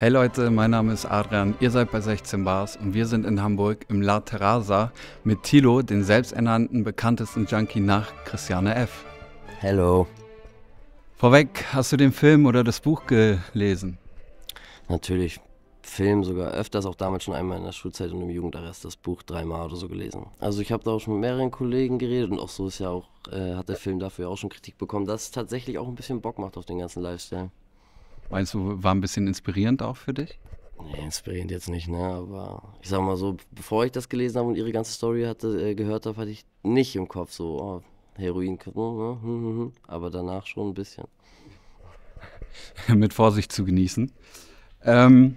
Hey Leute, mein Name ist Adrian, ihr seid bei 16 Bars und wir sind in Hamburg im La Terraza mit Tilo, den selbsternannten bekanntesten Junkie nach Christiane F. Hello. Vorweg, hast du den Film oder das Buch gelesen? Natürlich. Film sogar öfters, auch damals schon einmal in der Schulzeit und im Jugendarrest das Buch dreimal oder so gelesen. Also ich habe da auch schon mit mehreren Kollegen geredet und auch so ist ja auch, äh, hat der Film dafür auch schon Kritik bekommen, dass es tatsächlich auch ein bisschen Bock macht auf den ganzen Lifestyle. Meinst du, war ein bisschen inspirierend auch für dich? Nee, inspirierend jetzt nicht, ne? Aber ich sag mal so, bevor ich das gelesen habe und ihre ganze Story hatte, äh, gehört habe, hatte ich nicht im Kopf so, oh, Heroin, ne? Aber danach schon ein bisschen. Mit Vorsicht zu genießen. Ähm,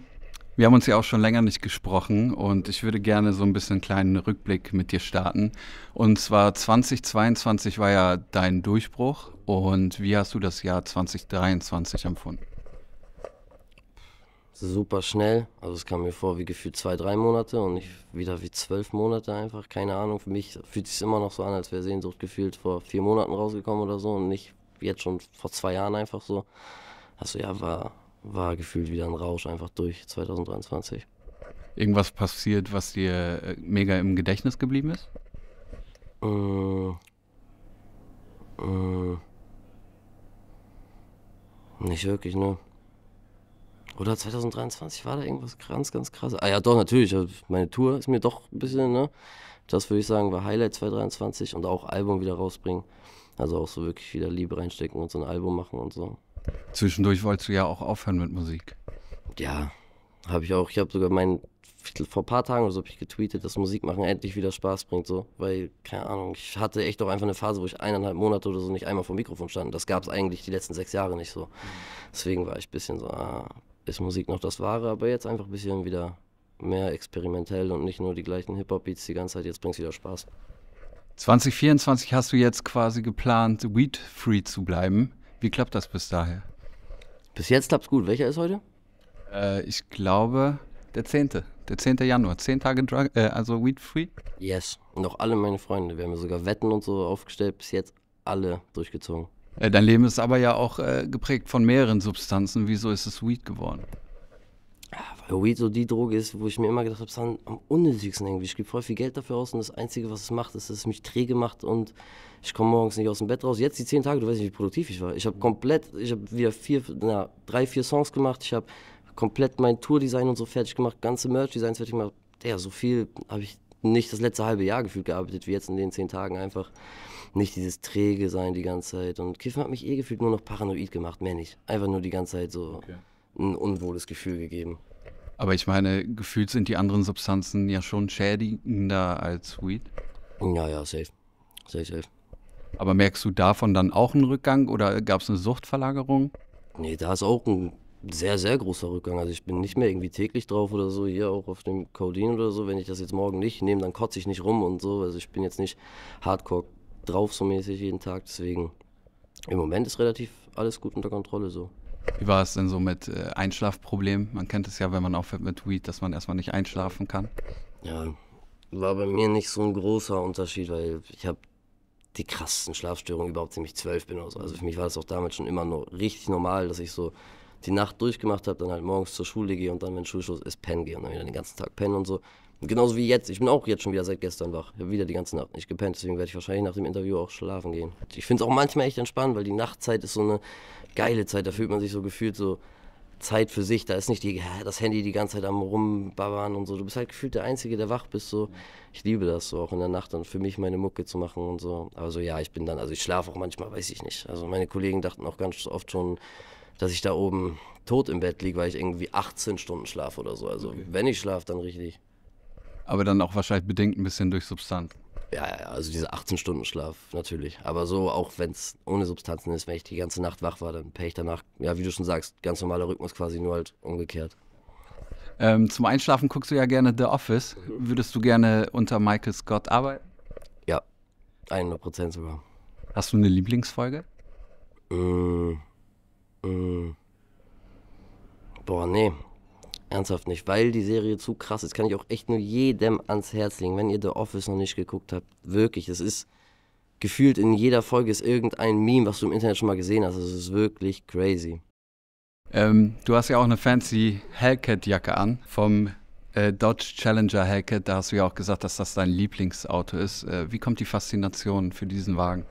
wir haben uns ja auch schon länger nicht gesprochen und ich würde gerne so ein bisschen einen kleinen Rückblick mit dir starten. Und zwar 2022 war ja dein Durchbruch und wie hast du das Jahr 2023 empfunden? Super schnell, also es kam mir vor wie gefühlt zwei, drei Monate und nicht wieder wie zwölf Monate einfach, keine Ahnung. Für mich fühlt es sich immer noch so an, als wäre Sehnsucht gefühlt vor vier Monaten rausgekommen oder so und nicht jetzt schon vor zwei Jahren einfach so. Also ja, war, war gefühlt wieder ein Rausch einfach durch 2023. Irgendwas passiert, was dir äh, mega im Gedächtnis geblieben ist? Mmh. Mmh. Nicht wirklich, ne? Oder 2023 war da irgendwas ganz, ganz krasses. Ah ja, doch, natürlich. Also meine Tour ist mir doch ein bisschen, ne? Das würde ich sagen, war Highlight 2023 und auch Album wieder rausbringen. Also auch so wirklich wieder Liebe reinstecken und so ein Album machen und so. Zwischendurch wolltest du ja auch aufhören mit Musik. Ja, habe ich auch. Ich habe sogar meinen, vor ein paar Tagen oder so habe ich getweetet, dass Musik machen endlich wieder Spaß bringt, so. Weil, keine Ahnung, ich hatte echt auch einfach eine Phase, wo ich eineinhalb Monate oder so nicht einmal vor dem Mikrofon stand. Das gab es eigentlich die letzten sechs Jahre nicht so. Deswegen war ich ein bisschen so, ah, ist Musik noch das Wahre, aber jetzt einfach ein bisschen wieder mehr experimentell und nicht nur die gleichen Hip-Hop-Beats die ganze Zeit, jetzt bringt es wieder Spaß. 2024 hast du jetzt quasi geplant, weed-free zu bleiben. Wie klappt das bis daher? Bis jetzt klappt es gut. Welcher ist heute? Äh, ich glaube, der 10. Der 10. Januar. 10 Tage Drug, äh, also weed-free? Yes. Und auch alle meine Freunde. Wir haben sogar Wetten und so aufgestellt. Bis jetzt alle durchgezogen. Äh, dein Leben ist aber ja auch äh, geprägt von mehreren Substanzen. Wieso ist es Weed geworden? Weil Weed so die Droge ist, wo ich mir immer gedacht habe, es ist am unnötigsten irgendwie. Ich gebe voll viel Geld dafür aus und das Einzige, was es macht, ist, dass es mich träge macht und ich komme morgens nicht aus dem Bett raus. Jetzt die zehn Tage, du weißt nicht, wie produktiv ich war. Ich habe komplett, ich habe wieder vier, na, drei, vier Songs gemacht. Ich habe komplett mein Tourdesign und so fertig gemacht, ganze Merch-Designs fertig gemacht. Ja, so viel habe ich nicht das letzte halbe Jahr gefühlt gearbeitet, wie jetzt in den zehn Tagen einfach nicht dieses träge sein die ganze Zeit. Und Kiffen hat mich eh gefühlt nur noch paranoid gemacht, mehr nicht. Einfach nur die ganze Zeit so okay. ein unwohles Gefühl gegeben. Aber ich meine, gefühlt sind die anderen Substanzen ja schon schädigender als Weed. Ja, ja, safe. Safe, safe. Aber merkst du davon dann auch einen Rückgang oder gab es eine Suchtverlagerung? Nee, da ist auch ein sehr, sehr großer Rückgang. Also ich bin nicht mehr irgendwie täglich drauf oder so, hier auch auf dem Codein oder so. Wenn ich das jetzt morgen nicht nehme, dann kotze ich nicht rum und so. Also ich bin jetzt nicht hardcore drauf so mäßig jeden Tag. Deswegen im Moment ist relativ alles gut unter Kontrolle so. Wie war es denn so mit äh, Einschlafproblemen? Man kennt es ja, wenn man aufhört mit Weed, dass man erstmal nicht einschlafen kann. Ja, war bei mir nicht so ein großer Unterschied, weil ich habe die krassesten Schlafstörungen überhaupt, seitdem ich zwölf bin oder so. Also für mich war das auch damals schon immer noch richtig normal, dass ich so die Nacht durchgemacht habe, dann halt morgens zur Schule gehe und dann, wenn Schulschluss ist, pennen gehe und dann wieder den ganzen Tag pennen und so. Und genauso wie jetzt. Ich bin auch jetzt schon wieder seit gestern wach. Ich habe wieder die ganze Nacht nicht gepennt, deswegen werde ich wahrscheinlich nach dem Interview auch schlafen gehen. Ich finde es auch manchmal echt entspannt, weil die Nachtzeit ist so eine geile Zeit. Da fühlt man sich so gefühlt so Zeit für sich. Da ist nicht die, das Handy die ganze Zeit am rumbabbern und so. Du bist halt gefühlt der Einzige, der wach bist. So. Ich liebe das so auch in der Nacht dann für mich meine Mucke zu machen und so. Aber so ja, ich bin dann, also ich schlafe auch manchmal, weiß ich nicht. Also meine Kollegen dachten auch ganz oft schon, dass ich da oben tot im Bett liege, weil ich irgendwie 18 Stunden schlafe oder so. Also okay. wenn ich schlafe, dann richtig. Aber dann auch wahrscheinlich bedingt ein bisschen durch Substanz. Ja, ja, also diese 18 Stunden Schlaf natürlich. Aber so, auch wenn es ohne Substanzen ist, wenn ich die ganze Nacht wach war, dann pay ich danach, ja, wie du schon sagst, ganz normaler Rhythmus quasi, nur halt umgekehrt. Ähm, zum Einschlafen guckst du ja gerne The Office. Mhm. Würdest du gerne unter Michael Scott arbeiten? Ja, 100 Prozent sogar. Hast du eine Lieblingsfolge? Mm, mm. Boah, nee. Ernsthaft nicht, weil die Serie zu krass ist. Kann ich auch echt nur jedem ans Herz legen, wenn ihr The Office noch nicht geguckt habt. Wirklich, es ist gefühlt in jeder Folge ist irgendein Meme, was du im Internet schon mal gesehen hast. Es ist wirklich crazy. Ähm, du hast ja auch eine fancy Hellcat-Jacke an vom äh, Dodge Challenger Hellcat. Da hast du ja auch gesagt, dass das dein Lieblingsauto ist. Äh, wie kommt die Faszination für diesen Wagen?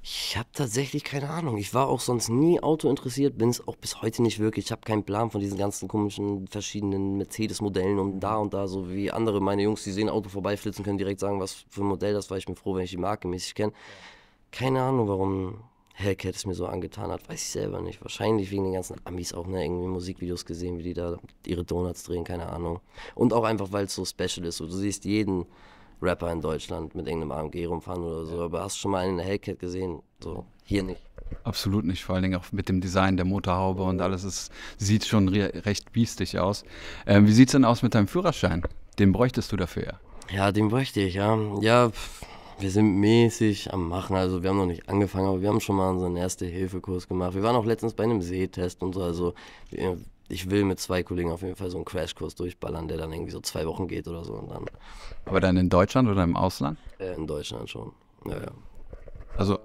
Ich habe tatsächlich keine Ahnung. Ich war auch sonst nie Auto interessiert, bin es auch bis heute nicht wirklich. Ich habe keinen Plan von diesen ganzen komischen verschiedenen Mercedes-Modellen und da und da, so wie andere meine Jungs, die sehen Auto vorbeiflitzen, können direkt sagen, was für ein Modell das war. Ich bin froh, wenn ich die Marke mäßig kenne. Keine Ahnung, warum Hellcat es mir so angetan hat, weiß ich selber nicht. Wahrscheinlich wegen den ganzen Amis auch, ne? Irgendwie Musikvideos gesehen, wie die da ihre Donuts drehen, keine Ahnung. Und auch einfach, weil es so special ist. So, du siehst jeden Rapper in Deutschland mit irgendeinem AMG rumfahren oder so, aber hast du schon mal einen Hellcat gesehen? So, hier nicht. Absolut nicht, vor allen Dingen auch mit dem Design der Motorhaube und alles. Es sieht schon re recht biestig aus. Ähm, wie es denn aus mit deinem Führerschein? Den bräuchtest du dafür ja. Ja, den bräuchte ich, ja. Ja, wir sind mäßig am Machen. Also wir haben noch nicht angefangen, aber wir haben schon mal unseren Erste-Hilfe-Kurs gemacht. Wir waren auch letztens bei einem Sehtest und so. Also ich will mit zwei Kollegen auf jeden Fall so einen Crashkurs durchballern, der dann irgendwie so zwei Wochen geht oder so. Und dann, aber dann in Deutschland oder im Ausland? Äh, in Deutschland schon. Ja, ja. Also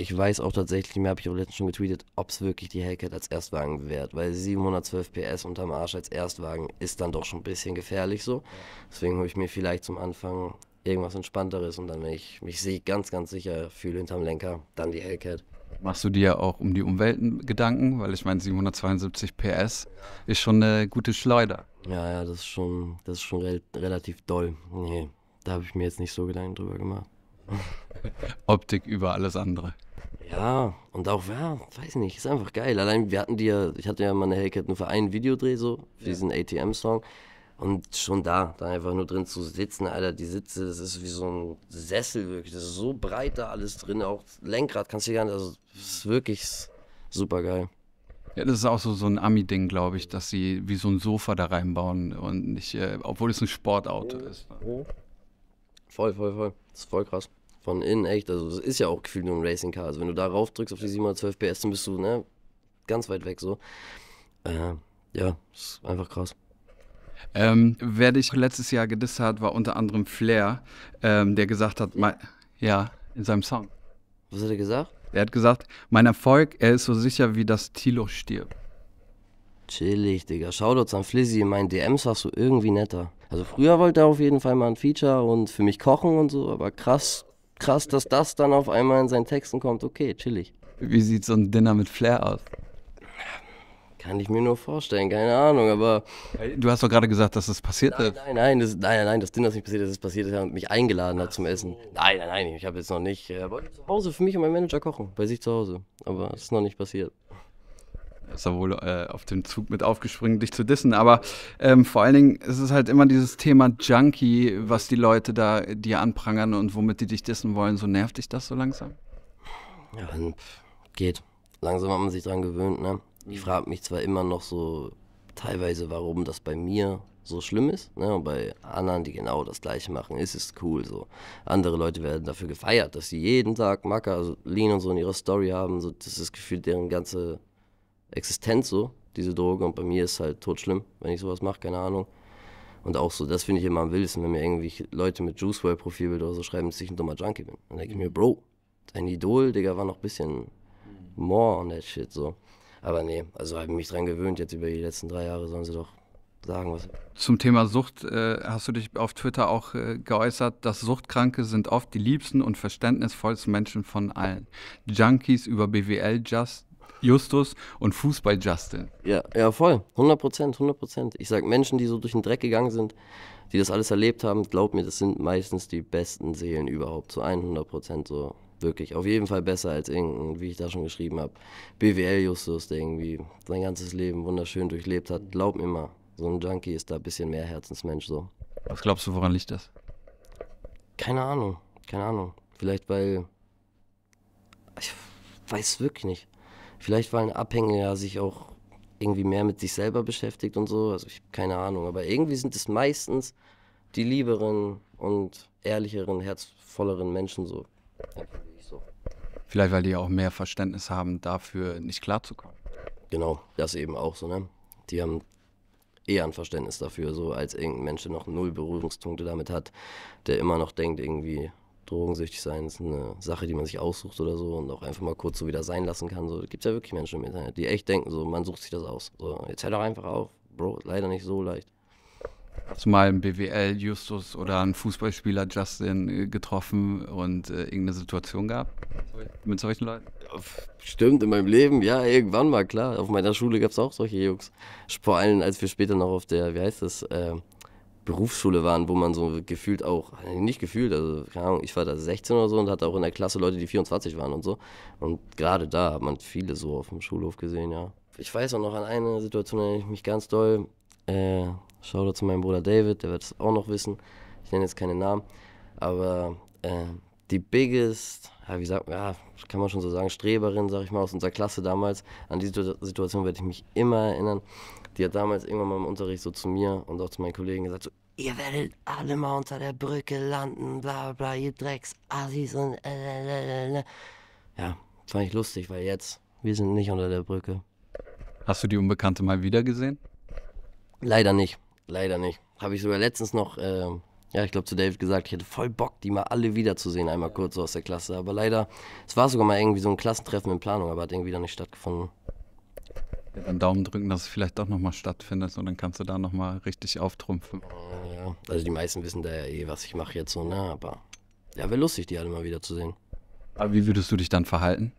ich weiß auch tatsächlich, mir habe ich auch letztens schon getweetet, ob es wirklich die Hellcat als Erstwagen wert, weil 712 PS unterm Arsch als Erstwagen ist dann doch schon ein bisschen gefährlich so. Deswegen habe ich mir vielleicht zum Anfang irgendwas Entspannteres und dann, wenn ich mich sehe, ganz, ganz sicher fühle hinterm Lenker, dann die Hellcat. Machst du dir auch um die Umwelt Gedanken? Weil ich meine, 772 PS ist schon eine gute Schleuder. Ja, ja, das ist schon, das ist schon re relativ doll. Nee, da habe ich mir jetzt nicht so Gedanken drüber gemacht. Optik über alles andere. Ja, und auch, ja, weiß nicht, ist einfach geil. Allein, wir hatten die ja, ich hatte ja mal eine Hellcat nur für einen Videodreh so, für ja. diesen ATM-Song. Und schon da, da einfach nur drin zu sitzen, Alter, die Sitze, das ist wie so ein Sessel wirklich. Das ist so breit da alles drin, auch Lenkrad kannst du gar nicht, also das ist wirklich super geil. Ja, das ist auch so, so ein Ami-Ding, glaube ich, dass sie wie so ein Sofa da reinbauen und nicht, äh, obwohl es ein Sportauto ist. Ne? Voll, voll, voll. Das ist voll krass. Von innen echt, also das ist ja auch gefühlt nur ein Racing-Car. Also wenn du da rauf drückst auf die 712 PS, dann bist du, ne, ganz weit weg so. Äh, ja, ist einfach krass. Ähm, wer dich letztes Jahr gedisst hat, war unter anderem Flair, ähm, der gesagt hat, mein, ja, in seinem Song. Was hat er gesagt? Er hat gesagt, mein Erfolg, er ist so sicher, wie das Tilo stirbt. Chillig, Digga. Shoutouts an Flizzy. In meinen DMs warst du irgendwie netter. Also früher wollte er auf jeden Fall mal ein Feature und für mich kochen und so, aber krass, krass, dass das dann auf einmal in seinen Texten kommt. Okay, chillig. Wie sieht so ein Dinner mit Flair aus? Kann ich mir nur vorstellen, keine Ahnung, aber. Du hast doch gerade gesagt, dass das passiert nein, ist. Nein, nein, das, nein, nein, das Dinner ist nicht passiert, das ist passiert, dass er mich eingeladen hat zum Essen. Nein, nein, nein, ich habe jetzt noch nicht. Er wollte zu Hause für mich und meinen Manager kochen, bei sich zu Hause. Aber es ist noch nicht passiert. Ist er wohl äh, auf den Zug mit aufgesprungen, dich zu dissen. Aber ähm, vor allen Dingen ist es halt immer dieses Thema Junkie, was die Leute da dir anprangern und womit die dich dissen wollen. So nervt dich das so langsam? Ja, geht. Langsam hat man sich dran gewöhnt, ne? Ich frage mich zwar immer noch so teilweise, warum das bei mir so schlimm ist. Ne? Und bei anderen, die genau das gleiche machen, ist es cool. So. Andere Leute werden dafür gefeiert, dass sie jeden Tag Macker, also Lean und so in ihrer Story haben. So, das ist gefühlt deren ganze Existenz so, diese Droge. Und bei mir ist es halt totschlimm, wenn ich sowas mache, keine Ahnung. Und auch so, das finde ich immer am wildesten, wenn mir irgendwie Leute mit Juice WRLD Profilbild oder so schreiben, dass ich ein dummer Junkie bin. Dann denke ich mir, Bro, dein Idol, Digga, war noch ein bisschen more on that shit, so. Aber nee, also habe ich mich dran gewöhnt, jetzt über die letzten drei Jahre sollen sie doch sagen, was. Zum Thema Sucht äh, hast du dich auf Twitter auch äh, geäußert, dass Suchtkranke sind oft die liebsten und verständnisvollsten Menschen von allen. Junkies über BWL Just, Justus und Fußball Justin. Ja, ja, voll. 100 Prozent, 100 Prozent. Ich sag Menschen, die so durch den Dreck gegangen sind, die das alles erlebt haben, glaub mir, das sind meistens die besten Seelen überhaupt. Zu 100 Prozent so. Wirklich, auf jeden Fall besser als irgendein, wie ich da schon geschrieben habe, BWL-Justus, der irgendwie sein ganzes Leben wunderschön durchlebt hat. Glaub mir mal, so ein Junkie ist da ein bisschen mehr Herzensmensch so. Was glaubst du, woran liegt das? Keine Ahnung, keine Ahnung. Vielleicht weil, ich weiß wirklich nicht. Vielleicht weil ein Abhängiger sich auch irgendwie mehr mit sich selber beschäftigt und so. Also ich keine Ahnung. Aber irgendwie sind es meistens die lieberen und ehrlicheren, herzvolleren Menschen so. Vielleicht, weil die auch mehr Verständnis haben, dafür nicht klarzukommen. Genau, das eben auch so, ne? Die haben eher ein Verständnis dafür, so als irgendein Mensch, der noch null Berührungspunkte damit hat, der immer noch denkt, irgendwie, drogensüchtig sein ist eine Sache, die man sich aussucht oder so und auch einfach mal kurz so wieder sein lassen kann. So gibt es ja wirklich Menschen im Internet, die echt denken, so man sucht sich das aus. So, jetzt hör doch einfach auf. Bro, leider nicht so leicht. Hast du mal einen BWL Justus oder einen Fußballspieler Justin äh, getroffen und äh, irgendeine Situation gehabt mit solchen Leuten? Stimmt, in meinem Leben, ja, irgendwann mal, klar. Auf meiner Schule gab es auch solche Jungs. Vor allem, als wir später noch auf der, wie heißt das, äh, Berufsschule waren, wo man so gefühlt auch, nicht gefühlt, also keine Ahnung, ich war da 16 oder so und hatte auch in der Klasse Leute, die 24 waren und so. Und gerade da hat man viele so auf dem Schulhof gesehen, ja. Ich weiß auch noch an eine Situation, erinnere ich mich ganz doll. Äh, schau da zu meinem Bruder David, der wird es auch noch wissen. Ich nenne jetzt keine Namen, aber äh, die biggest, ja, wie sagt ja, kann man schon so sagen, Streberin, sag ich mal, aus unserer Klasse damals. An diese Situation werde ich mich immer erinnern. Die hat damals irgendwann mal im Unterricht so zu mir und auch zu meinen Kollegen gesagt, so, ihr werdet alle mal unter der Brücke landen, bla bla, ihr Drecksassis und äh, äh, äh, äh. Ja, fand ich lustig, weil jetzt, wir sind nicht unter der Brücke. Hast du die Unbekannte mal wieder gesehen? Leider nicht, leider nicht. Habe ich sogar letztens noch, äh, ja, ich glaube zu David gesagt, ich hätte voll Bock, die mal alle wiederzusehen, einmal kurz so aus der Klasse. Aber leider, es war sogar mal irgendwie so ein Klassentreffen in Planung, aber hat irgendwie dann nicht stattgefunden. Ja, dann Daumen drücken, dass es vielleicht doch nochmal stattfindet und dann kannst du da nochmal richtig auftrumpfen. Ja, also die meisten wissen da ja eh, was ich mache jetzt so, ne? Aber ja, wäre lustig, die alle mal wiederzusehen. Aber wie würdest du dich dann verhalten?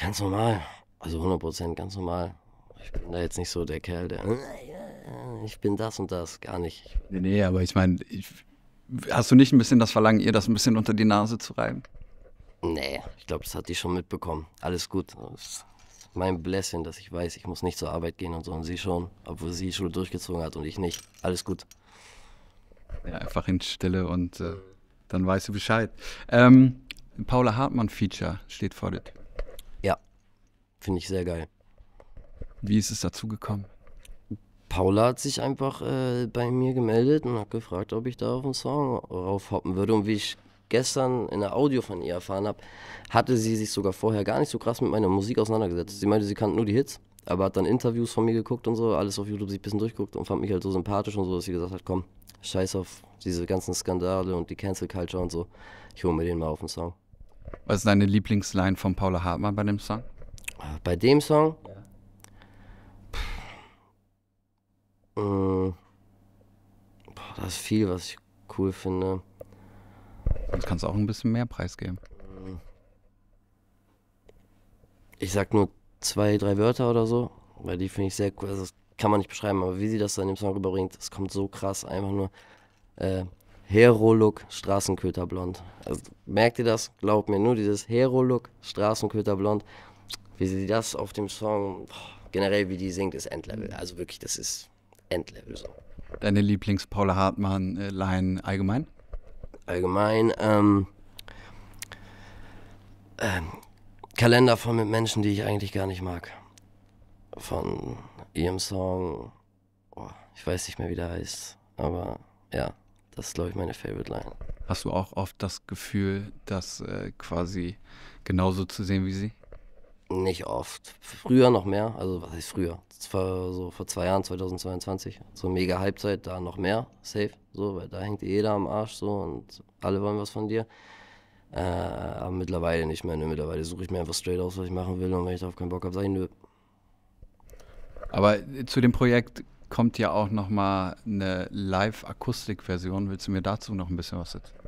Ganz normal. Also 100% ganz normal. Ich bin da jetzt nicht so der Kerl, der. Ich bin das und das, gar nicht. Nee, nee, aber ich meine, hast du nicht ein bisschen das Verlangen, ihr das ein bisschen unter die Nase zu reiben? Nee, ich glaube, das hat die schon mitbekommen. Alles gut. Mein Blessing, dass ich weiß, ich muss nicht zur Arbeit gehen und so. Und sie schon, obwohl sie die Schule durchgezogen hat und ich nicht. Alles gut. Ja, einfach in Stille und äh, dann weißt du Bescheid. Ähm, Paula Hartmann-Feature steht vor dir. Ja, finde ich sehr geil. Wie ist es dazu gekommen? Paula hat sich einfach äh, bei mir gemeldet und hat gefragt, ob ich da auf einen Song raufhoppen würde. Und wie ich gestern in der Audio von ihr erfahren habe, hatte sie sich sogar vorher gar nicht so krass mit meiner Musik auseinandergesetzt. Sie meinte, sie kannte nur die Hits, aber hat dann Interviews von mir geguckt und so, alles auf YouTube sich ein bisschen durchguckt und fand mich halt so sympathisch und so, dass sie gesagt hat, komm, scheiß auf diese ganzen Skandale und die Cancel Culture und so. Ich hole mir den mal auf den Song. Was ist deine Lieblingsline von Paula Hartmann bei dem Song? Bei dem Song? Ja. Äh, boah, das ist viel, was ich cool finde. Sonst kannst du auch ein bisschen mehr Preis geben. Ich sag nur zwei, drei Wörter oder so, weil die finde ich sehr cool. Also das kann man nicht beschreiben, aber wie sie das dann im Song rüberbringt, das kommt so krass. Einfach nur äh, Hero-Look, Straßenköterblond. Also, merkt ihr das? Glaubt mir, nur dieses Hero-Look, Straßenköterblond. Wie sie das auf dem Song, boah, generell wie die singt, ist Endlevel. Also wirklich, das ist Endlevel so. Deine Lieblings-Paula Hartmann-Line allgemein? allgemein. Ähm, ähm, Kalender voll mit Menschen, die ich eigentlich gar nicht mag. Von ihrem Song, oh, ich weiß nicht mehr, wie der heißt, aber ja, das ist, glaube ich, meine Favorite Line. Hast du auch oft das Gefühl, das äh, quasi genauso zu sehen wie sie? Nicht oft. Früher noch mehr, also was heißt früher? Zwar so vor zwei Jahren, 2022, so mega Halbzeit, da noch mehr, safe, so, weil da hängt jeder am Arsch so und alle wollen was von dir. Äh, aber mittlerweile nicht mehr, ne? mittlerweile suche ich mir einfach straight aus, was ich machen will und wenn ich darauf keinen Bock habe, sage ich nö. Aber zu dem Projekt kommt ja auch nochmal eine Live-Akustik-Version. Willst du mir dazu noch ein bisschen was erzählen?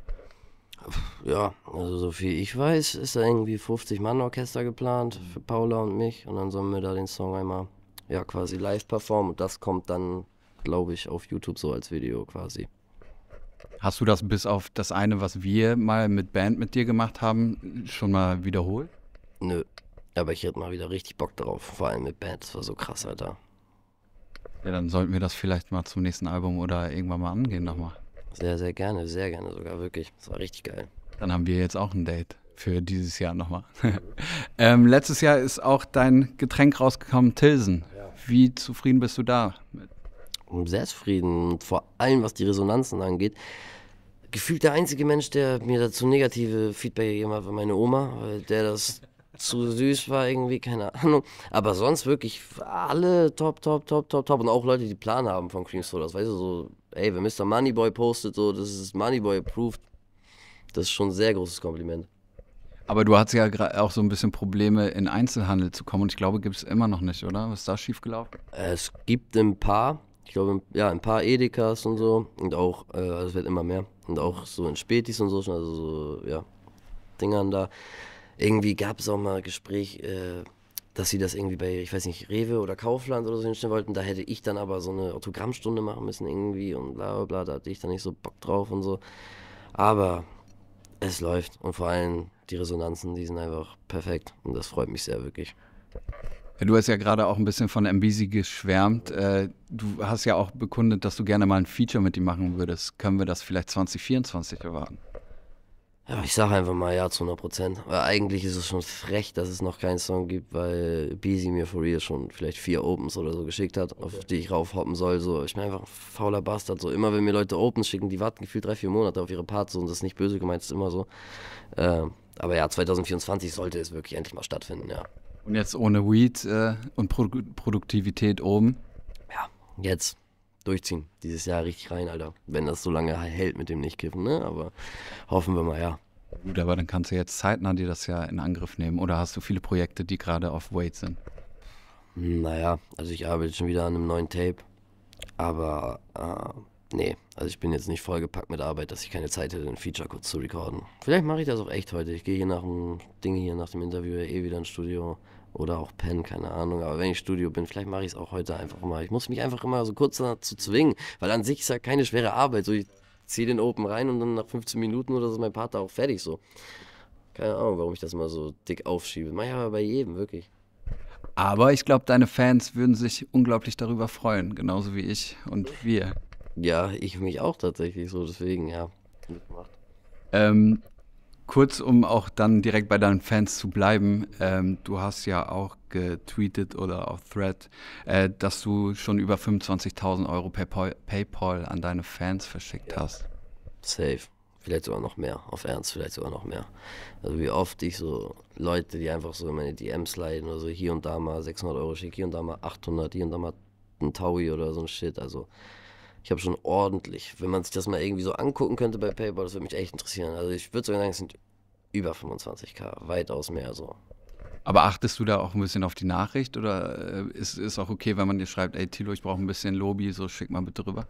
Ja, also so viel ich weiß, ist da irgendwie 50-Mann-Orchester geplant für Paula und mich. Und dann sollen wir da den Song einmal ja quasi live performen. Und das kommt dann, glaube ich, auf YouTube so als Video quasi. Hast du das bis auf das eine, was wir mal mit Band mit dir gemacht haben, schon mal wiederholt? Nö. Aber ich hätte mal wieder richtig Bock drauf. Vor allem mit Band. Das war so krass, Alter. Ja, dann sollten wir das vielleicht mal zum nächsten Album oder irgendwann mal angehen nochmal. Sehr, sehr gerne, sehr gerne sogar, wirklich. Das war richtig geil. Dann haben wir jetzt auch ein Date für dieses Jahr nochmal. ähm, letztes Jahr ist auch dein Getränk rausgekommen, Tilsen. Wie zufrieden bist du da? Sehr zufrieden. Vor allem, was die Resonanzen angeht. Gefühlt der einzige Mensch, der mir dazu negative Feedback gegeben hat, war meine Oma, weil der das zu süß war, irgendwie, keine Ahnung. Aber sonst wirklich alle top, top, top, top, top. Und auch Leute, die Plan haben von Cream Sodas. Weißt du, so, ey, wenn Mr. Moneyboy postet, so, das ist Moneyboy approved. Das ist schon ein sehr großes Kompliment. Aber du hattest ja auch so ein bisschen Probleme, in Einzelhandel zu kommen und ich glaube, gibt es immer noch nicht, oder? Was ist da schiefgelaufen? Es gibt ein paar, ich glaube, ja, ein paar Edekas und so und auch, äh, es wird immer mehr und auch so in Spätis und so, also so, ja, Dingern da. Irgendwie gab es auch mal ein Gespräch, äh, dass sie das irgendwie bei, ich weiß nicht, Rewe oder Kaufland oder so hinstellen wollten. Da hätte ich dann aber so eine Autogrammstunde machen müssen irgendwie und bla bla bla. Da hatte ich dann nicht so Bock drauf und so. Aber es läuft und vor allem die Resonanzen, die sind einfach perfekt und das freut mich sehr wirklich. Du hast ja gerade auch ein bisschen von Mbisi geschwärmt. Äh, du hast ja auch bekundet, dass du gerne mal ein Feature mit ihm machen würdest. Können wir das vielleicht 2024 erwarten? Ja, ich sage einfach mal ja zu 100 Prozent. Weil eigentlich ist es schon frech, dass es noch keinen Song gibt, weil Beezy mir for real schon vielleicht vier Opens oder so geschickt hat, okay. auf die ich raufhoppen soll. So, ich bin einfach ein fauler Bastard. So, immer wenn mir Leute Opens schicken, die warten gefühlt drei, vier Monate auf ihre Parts so, und das ist nicht böse gemeint, ist immer so. Äh, aber ja, 2024 sollte es wirklich endlich mal stattfinden, ja. Und jetzt ohne Weed äh, und Pro Produktivität oben? Ja, jetzt durchziehen. Dieses Jahr richtig rein, Alter. Wenn das so lange hält mit dem Nichtkiffen, ne? Aber hoffen wir mal, ja. Gut, aber dann kannst du jetzt zeitnah dir das ja in Angriff nehmen. Oder hast du viele Projekte, die gerade auf Wait sind? Naja, also ich arbeite schon wieder an einem neuen Tape. Aber äh, nee, also ich bin jetzt nicht vollgepackt mit Arbeit, dass ich keine Zeit hätte, ein Feature kurz zu recorden. Vielleicht mache ich das auch echt heute. Ich gehe hier nach dem Ding hier, nach dem Interview eh wieder ins Studio oder auch pennen, keine Ahnung. Aber wenn ich Studio bin, vielleicht mache ich es auch heute einfach mal. Ich muss mich einfach immer so kurz dazu zwingen, weil an sich ist ja keine schwere Arbeit. So, ich ziehe den Open rein und dann nach 15 Minuten oder so ist mein Partner auch fertig so. Keine Ahnung, warum ich das mal so dick aufschiebe. Mach ich aber bei jedem, wirklich. Aber ich glaube, deine Fans würden sich unglaublich darüber freuen, genauso wie ich und wir. Ja, ich mich auch tatsächlich so, deswegen, ja. Ähm, kurz, um auch dann direkt bei deinen Fans zu bleiben, ähm, du hast ja auch getweetet oder auf Thread, äh, dass du schon über 25.000 Euro per PayPal an deine Fans verschickt ja. hast. Safe. Vielleicht sogar noch mehr. Auf Ernst, vielleicht sogar noch mehr. Also wie oft ich so Leute, die einfach so in meine DMs leiden oder so hier und da mal 600 Euro schicke, hier und da mal 800, hier und da mal ein Taui oder so ein Shit. Also ich habe schon ordentlich, wenn man sich das mal irgendwie so angucken könnte bei PayPal, das würde mich echt interessieren. Also ich würde sogar sagen, es sind über 25k, weitaus mehr so. Aber achtest du da auch ein bisschen auf die Nachricht oder äh, ist es auch okay, wenn man dir schreibt, ey Tilo, ich brauche ein bisschen Lobby, so schick mal bitte rüber?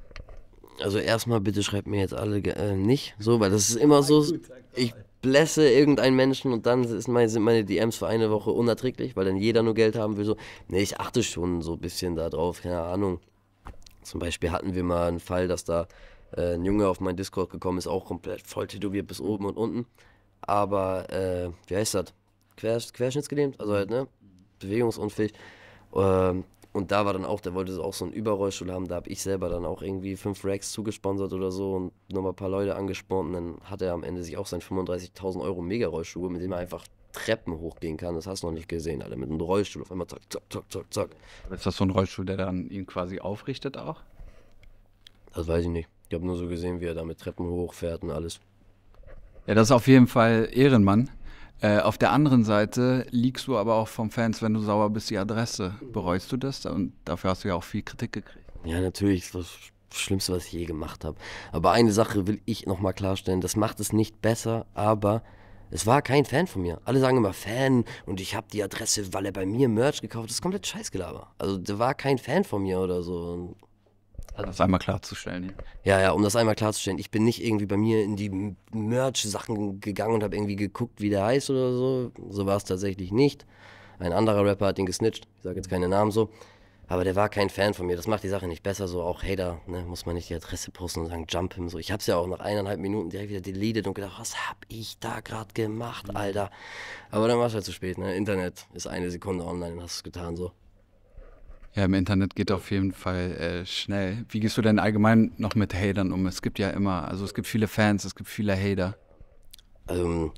Also erstmal bitte schreibt mir jetzt alle äh, nicht so, weil das ist immer so, ich blässe irgendeinen Menschen und dann meine, sind meine DMs für eine Woche unerträglich, weil dann jeder nur Geld haben will. So, nee, ich achte schon so ein bisschen da drauf, keine Ahnung. Zum Beispiel hatten wir mal einen Fall, dass da äh, ein Junge auf meinen Discord gekommen ist, auch komplett voll tätowiert bis oben und unten. Aber, äh, wie heißt das? Quer, querschnittsgelähmt, also halt, ne? Bewegungsunfähig. Ähm, und da war dann auch, der wollte auch so einen Überrollstuhl haben. Da habe ich selber dann auch irgendwie fünf Racks zugesponsert oder so und nochmal ein paar Leute angespornt. Und dann hat er am Ende sich auch seinen 35.000 Euro Mega-Rollstuhl, mit dem er einfach Treppen hochgehen kann. Das hast du noch nicht gesehen, Alter. Mit einem Rollstuhl auf einmal zack, zack, zack, zack, zack. ist das so ein Rollstuhl, der dann ihn quasi aufrichtet auch? Das weiß ich nicht. Ich habe nur so gesehen, wie er da mit Treppen hochfährt und alles. Ja, das ist auf jeden Fall Ehrenmann. Äh, auf der anderen Seite liegst du aber auch vom Fans, wenn du sauer bist, die Adresse. Bereust du das? Und dafür hast du ja auch viel Kritik gekriegt. Ja, natürlich. Das Schlimmste, was ich je gemacht habe. Aber eine Sache will ich nochmal klarstellen. Das macht es nicht besser, aber es war kein Fan von mir. Alle sagen immer Fan und ich habe die Adresse, weil er bei mir Merch gekauft hat. Das ist komplett Scheißgelaber. Also der war kein Fan von mir oder so. Also, das einmal klarzustellen. Ja. ja, ja, um das einmal klarzustellen. Ich bin nicht irgendwie bei mir in die Merch-Sachen gegangen und habe irgendwie geguckt, wie der heißt oder so. So war es tatsächlich nicht. Ein anderer Rapper hat ihn gesnitcht. Ich sage jetzt keine Namen so. Aber der war kein Fan von mir. Das macht die Sache nicht besser. So auch Hater, ne, muss man nicht die Adresse posten und sagen, jump him. So, ich hab's ja auch nach eineinhalb Minuten direkt wieder deleted und gedacht, was hab ich da gerade gemacht, Alter. Aber dann war es halt zu spät. Ne? Internet ist eine Sekunde online und hast es getan so. Ja, im Internet geht auf jeden Fall äh, schnell. Wie gehst du denn allgemein noch mit Hatern um? Es gibt ja immer, also es gibt viele Fans, es gibt viele Hater. Ähm,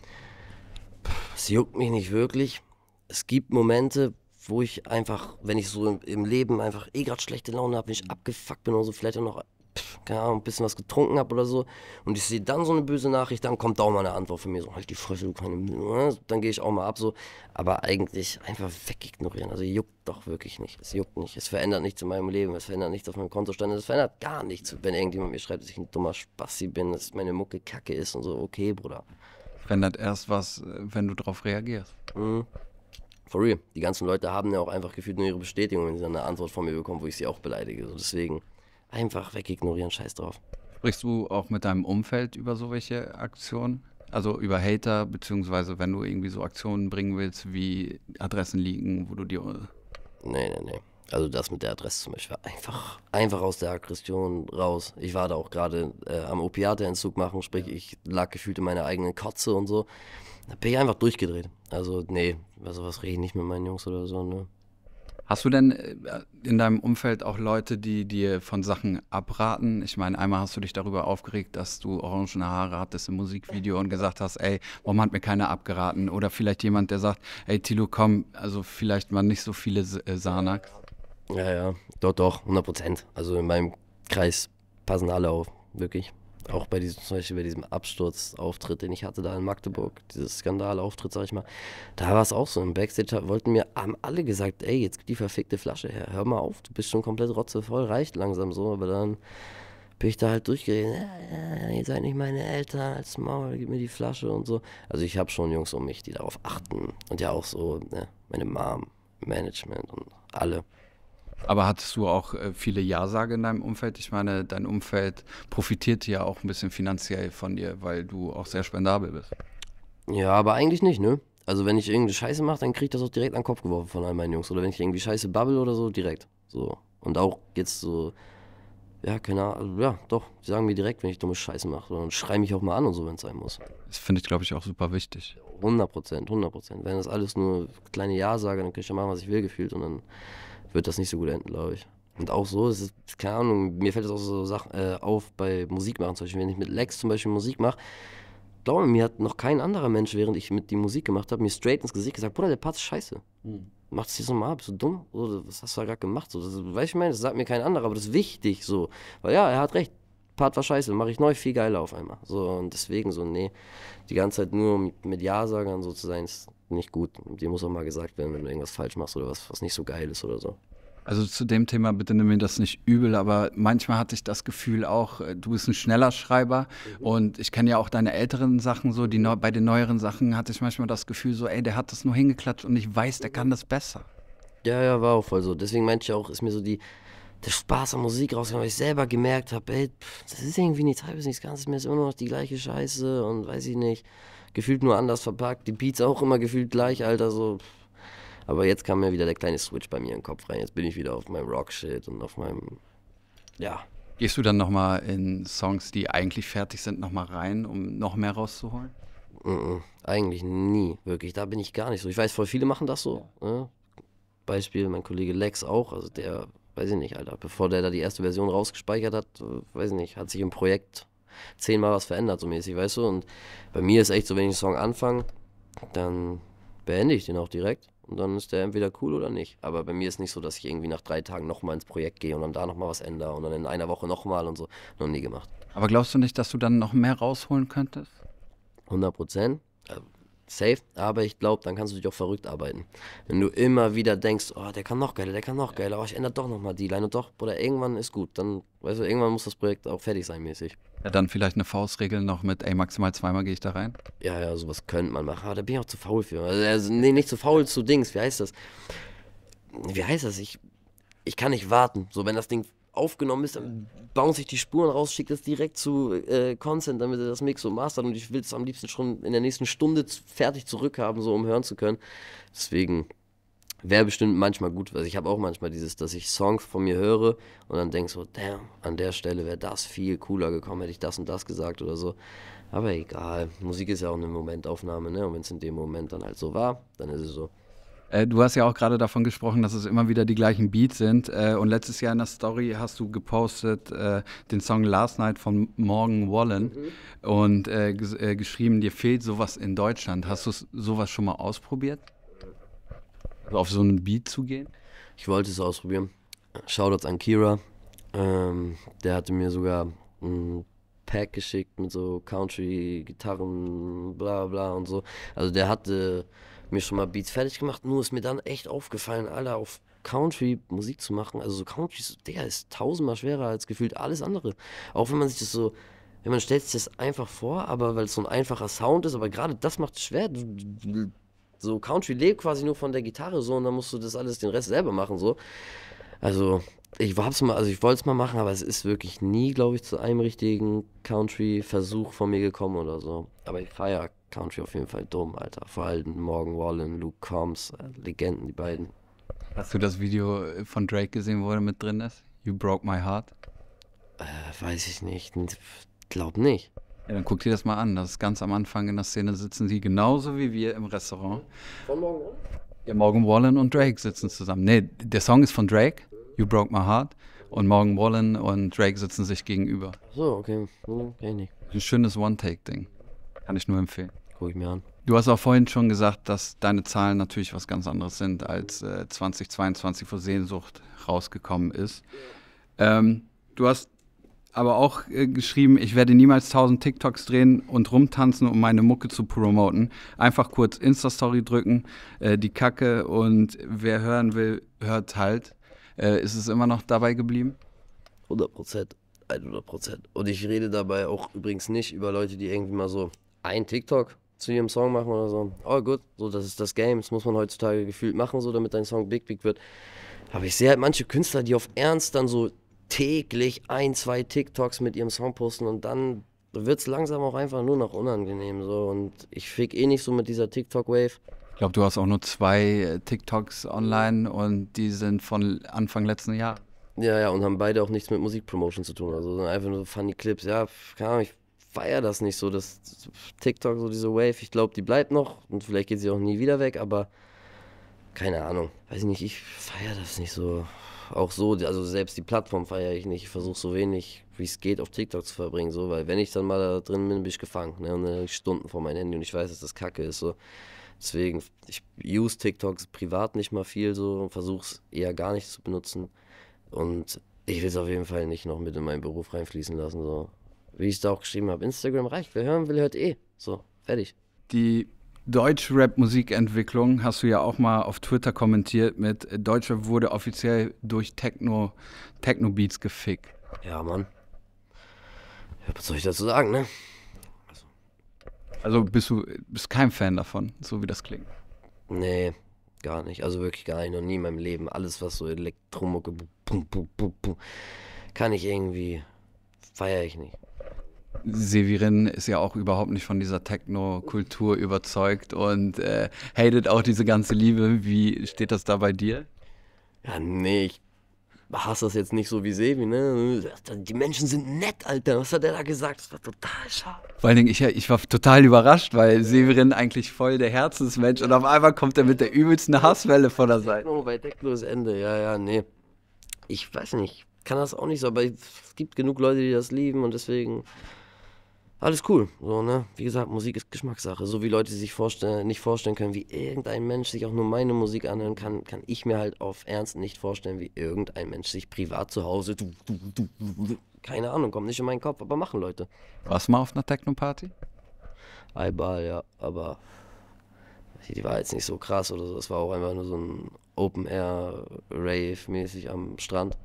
es juckt mich nicht wirklich. Es gibt Momente, wo ich einfach, wenn ich so im, im Leben einfach eh gerade schlechte Laune habe, wenn ich abgefuckt bin oder so, vielleicht auch noch, pff, keine Ahnung, ein bisschen was getrunken habe oder so und ich sehe dann so eine böse Nachricht, dann kommt auch mal eine Antwort von mir, so halt die Fresse, du keine, ne? dann gehe ich auch mal ab so, aber eigentlich einfach wegignorieren, also juckt doch wirklich nicht, es juckt nicht, es verändert nichts in meinem Leben, es verändert nichts auf meinem Kontostand, es verändert gar nichts, wenn irgendjemand mir schreibt, dass ich ein dummer Spassi bin, dass meine Mucke kacke ist und so, okay, Bruder. Verändert erst was, wenn du darauf reagierst. Mhm. For real. Die ganzen Leute haben ja auch einfach gefühlt nur ihre Bestätigung, wenn sie dann eine Antwort von mir bekommen, wo ich sie auch beleidige. So deswegen einfach wegignorieren, scheiß drauf. Sprichst du auch mit deinem Umfeld über so welche Aktionen? Also über Hater, beziehungsweise wenn du irgendwie so Aktionen bringen willst, wie Adressen liegen, wo du dir. Nee, nee, nee. Also das mit der Adresse zum Beispiel war einfach, einfach aus der Aggression raus. Ich war da auch gerade äh, am Opiateentzug machen, sprich ich lag gefühlt in meiner eigenen Kotze und so. Da bin ich einfach durchgedreht. Also nee, über sowas rede ich nicht mit meinen Jungs oder so, ne. Hast du denn äh, in deinem Umfeld auch Leute, die dir von Sachen abraten? Ich meine, einmal hast du dich darüber aufgeregt, dass du orangene Haare hattest im Musikvideo und gesagt hast, ey, warum hat mir keiner abgeraten? Oder vielleicht jemand, der sagt, ey Tilo, komm, also vielleicht mal nicht so viele äh, Sanax. Ja, ja, doch, doch, 100 Prozent. Also in meinem Kreis passen alle auf, wirklich. Auch bei diesem, zum Beispiel bei diesem Absturzauftritt, den ich hatte da in Magdeburg, dieses Skandalauftritt, sag ich mal, da war es auch so. Im Backstage wollten mir, haben alle gesagt, ey, jetzt die verfickte Flasche her, hör mal auf, du bist schon komplett rotzevoll, reicht langsam so, aber dann bin ich da halt durchgeredet, äh, ihr seid nicht meine Eltern, als Maul, gib mir die Flasche und so. Also ich habe schon Jungs um mich, die darauf achten und ja auch so, ne, meine Mom, Management und alle. Aber hattest du auch äh, viele Ja-Sage in deinem Umfeld? Ich meine, dein Umfeld profitiert ja auch ein bisschen finanziell von dir, weil du auch sehr spendabel bist. Ja, aber eigentlich nicht, ne? Also wenn ich irgendeine Scheiße mache, dann krieg ich das auch direkt an den Kopf geworfen von all meinen Jungs. Oder wenn ich irgendwie Scheiße bubble oder so, direkt. So. Und auch jetzt so, ja, keine Ahnung, also, ja, doch, die sagen mir direkt, wenn ich dumme Scheiße mache. Und schrei mich auch mal an und so, wenn es sein muss. Das finde ich, glaube ich, auch super wichtig. 100 Prozent, 100 Prozent. Wenn das alles nur kleine Ja-Sage, dann kann ich ja machen, was ich will, gefühlt. Und dann wird das nicht so gut enden, glaube ich. Und auch so, es ist, keine Ahnung, mir fällt das auch so Sachen äh, auf bei Musik machen. Zum Beispiel, wenn ich mit Lex zum Beispiel Musik mache, glaube mir hat noch kein anderer Mensch, während ich mit die Musik gemacht habe, mir straight ins Gesicht gesagt, Bruder, der Part ist scheiße. Mhm. Mach das jetzt nochmal, bist du dumm? Oder was hast du da gerade gemacht? So, das, weißt du, ich meine, das sagt mir kein anderer, aber das ist wichtig so. Weil ja, er hat recht. Part war scheiße, mache ich neu viel geiler auf einmal. So, und deswegen so, nee, die ganze Zeit nur mit, mit Ja-Sagern so zu sein, ist nicht gut. Dir muss auch mal gesagt werden, wenn du irgendwas falsch machst oder was, was nicht so geil ist oder so. Also zu dem Thema bitte nimm mir das nicht übel, aber manchmal hatte ich das Gefühl auch, äh, du bist ein schneller Schreiber mhm. und ich kenne ja auch deine älteren Sachen so, die neu, bei den neueren Sachen hatte ich manchmal das Gefühl so, ey, der hat das nur hingeklatscht und ich weiß, der kann das besser. Ja, ja, war auch voll so. Deswegen meinte ich auch, ist mir so die, der Spaß an Musik rausgekommen, weil ich selber gemerkt habe, ey, das ist irgendwie nichts halbes, nichts Ganzes mehr, ist immer noch die gleiche Scheiße und weiß ich nicht, gefühlt nur anders verpackt, die Beats auch immer gefühlt gleich, Alter, so aber jetzt kam mir wieder der kleine Switch bei mir in den Kopf rein. Jetzt bin ich wieder auf meinem Rock-Shit und auf meinem, ja. Gehst du dann nochmal in Songs, die eigentlich fertig sind, nochmal rein, um noch mehr rauszuholen? Mm -mm, eigentlich nie, wirklich. Da bin ich gar nicht so. Ich weiß, voll viele machen das so. Ne? Beispiel mein Kollege Lex auch, also der, weiß ich nicht, Alter, bevor der da die erste Version rausgespeichert hat, weiß ich nicht, hat sich im Projekt zehnmal was verändert, so mäßig, weißt du? Und bei mir ist echt so, wenn ich einen Song anfange, dann beende ich den auch direkt. Und dann ist der entweder cool oder nicht. Aber bei mir ist nicht so, dass ich irgendwie nach drei Tagen nochmal ins Projekt gehe und dann da nochmal was ändere und dann in einer Woche nochmal und so. Noch nie gemacht. Aber glaubst du nicht, dass du dann noch mehr rausholen könntest? 100 Prozent. Äh, safe, aber ich glaube, dann kannst du dich auch verrückt arbeiten. Wenn du immer wieder denkst, oh, der kann noch geiler, der kann noch geiler, oh, ich ändere doch nochmal die Line und doch, oder irgendwann ist gut, dann, weißt du, irgendwann muss das Projekt auch fertig sein mäßig. Ja, dann vielleicht eine Faustregel noch mit, ey, maximal zweimal gehe ich da rein. Ja, ja, sowas könnte man machen. Aber da bin ich auch zu faul für. Also, also, nee, nicht zu faul zu Dings. Wie heißt das? Wie heißt das? Ich, ich kann nicht warten. So, wenn das Ding aufgenommen ist, dann bounce ich die Spuren raus, schicke das direkt zu äh, Consent, damit er das Mix so mastert. Und ich will es am liebsten schon in der nächsten Stunde fertig zurückhaben, so um hören zu können. Deswegen wäre bestimmt manchmal gut, also ich habe auch manchmal dieses, dass ich Songs von mir höre und dann denke so, damn, an der Stelle wäre das viel cooler gekommen, hätte ich das und das gesagt oder so. Aber egal, Musik ist ja auch eine Momentaufnahme, ne? Und wenn es in dem Moment dann halt so war, dann ist es so. Äh, du hast ja auch gerade davon gesprochen, dass es immer wieder die gleichen Beats sind. Äh, und letztes Jahr in der Story hast du gepostet äh, den Song Last Night von Morgan Wallen mhm. und äh, äh, geschrieben, dir fehlt sowas in Deutschland. Hast du sowas schon mal ausprobiert? auf so einen Beat zu gehen? Ich wollte es ausprobieren. Shoutouts an Kira. Ähm, der hatte mir sogar ein Pack geschickt mit so Country-Gitarren, bla bla und so. Also der hatte mir schon mal Beats fertig gemacht, nur ist mir dann echt aufgefallen, Alter, auf Country Musik zu machen. Also so Country, Digga, ist tausendmal schwerer als gefühlt alles andere. Auch wenn man sich das so, wenn man stellt sich das einfach vor, aber weil es so ein einfacher Sound ist, aber gerade das macht es schwer. So Country lebt quasi nur von der Gitarre so und dann musst du das alles den Rest selber machen so. Also ich hab's mal, also ich wollte es mal machen, aber es ist wirklich nie, glaube ich, zu einem richtigen Country-Versuch von mir gekommen oder so. Aber ich feiere Country auf jeden Fall dumm, Alter. Vor allem Morgan Wallen, Luke Combs, äh, Legenden, die beiden. Hast du das Video von Drake gesehen, wo er mit drin ist? You Broke My Heart? Äh, weiß ich nicht. Glaub nicht. Ja, dann guck dir das mal an. Das ist ganz am Anfang in der Szene sitzen sie genauso wie wir im Restaurant. Von Morgan Wallen? Ja, Morgan Wallen und Drake sitzen zusammen. Nee, der Song ist von Drake, You Broke My Heart. Und Morgan Wallen und Drake sitzen sich gegenüber. So, okay. Hm, ich nicht. Ein schönes One-Take-Ding. Kann ich nur empfehlen. Guck ich mir an. Du hast auch vorhin schon gesagt, dass deine Zahlen natürlich was ganz anderes sind, als äh, 2022 vor Sehnsucht rausgekommen ist. Ähm, du hast aber auch äh, geschrieben, ich werde niemals 1000 TikToks drehen und rumtanzen, um meine Mucke zu promoten. Einfach kurz Insta-Story drücken, äh, die Kacke und wer hören will, hört halt. Äh, ist es immer noch dabei geblieben? 100 Prozent. 100 Prozent. Und ich rede dabei auch übrigens nicht über Leute, die irgendwie mal so ein TikTok zu ihrem Song machen oder so. Oh gut, so das ist das Game, das muss man heutzutage gefühlt machen, so damit dein Song big big wird. Aber ich sehe halt manche Künstler, die auf Ernst dann so täglich ein, zwei TikToks mit ihrem Song posten und dann wird es langsam auch einfach nur noch unangenehm so und ich fick eh nicht so mit dieser TikTok-Wave. Ich glaube, du hast auch nur zwei äh, TikToks online und die sind von Anfang letzten Jahr. Ja, ja, und haben beide auch nichts mit Musikpromotion zu tun. Also einfach nur funny Clips. Ja, keine Ahnung, ich feiere das nicht so. Das TikTok, so diese Wave, ich glaube, die bleibt noch und vielleicht geht sie auch nie wieder weg, aber keine Ahnung. Weiß ich nicht, ich feiere das nicht so. Auch so, also selbst die Plattform feiere ich nicht. Ich versuche so wenig, wie es geht, auf TikTok zu verbringen, so, weil wenn ich dann mal da drin bin, bin ich gefangen. Ne? Und dann Stunden vor meinem Handy und ich weiß, dass das Kacke ist. So. Deswegen, ich use TikToks privat nicht mal viel so und versuche es eher gar nicht zu benutzen. Und ich will es auf jeden Fall nicht noch mit in meinen Beruf reinfließen lassen. So wie ich es da auch geschrieben habe, Instagram reicht. Wer hören will, hört eh. So, fertig. Die Deutsch-Rap-Musikentwicklung hast du ja auch mal auf Twitter kommentiert mit Deutscher wurde offiziell durch Techno, Techno-Beats gefickt. Ja, Mann. Was soll ich dazu sagen, ne? Also, also bist du bist kein Fan davon, so wie das klingt? Nee, gar nicht. Also wirklich gar nicht. Noch nie in meinem Leben. Alles, was so Elektromucke, kann ich irgendwie, feiere ich nicht. Severin ist ja auch überhaupt nicht von dieser Techno-Kultur überzeugt und äh, hatet auch diese ganze Liebe. Wie steht das da bei dir? Ja, nee, ich hasse das jetzt nicht so wie Sevi, ne? Die Menschen sind nett, Alter. Was hat der da gesagt? Das war total schade. Vor allen Dingen, ich, ich war total überrascht, weil Severin eigentlich voll der Herzensmensch und auf einmal kommt er mit der übelsten Hasswelle von der Seite. Techno, bei Techno ist Ende, ja, ja, nee. Ich weiß nicht, kann das auch nicht so, aber es gibt genug Leute, die das lieben und deswegen alles cool. So, ne? Wie gesagt, Musik ist Geschmackssache. So wie Leute sich vorstellen, nicht vorstellen können, wie irgendein Mensch sich auch nur meine Musik anhören kann, kann ich mir halt auf Ernst nicht vorstellen, wie irgendein Mensch sich privat zu Hause. Du, du, du, keine Ahnung, kommt nicht in meinen Kopf, aber machen Leute. Warst du mal auf einer Techno-Party? Einmal, ja, aber die war jetzt nicht so krass oder so. Es war auch einfach nur so ein Open-Air-Rave-mäßig am Strand.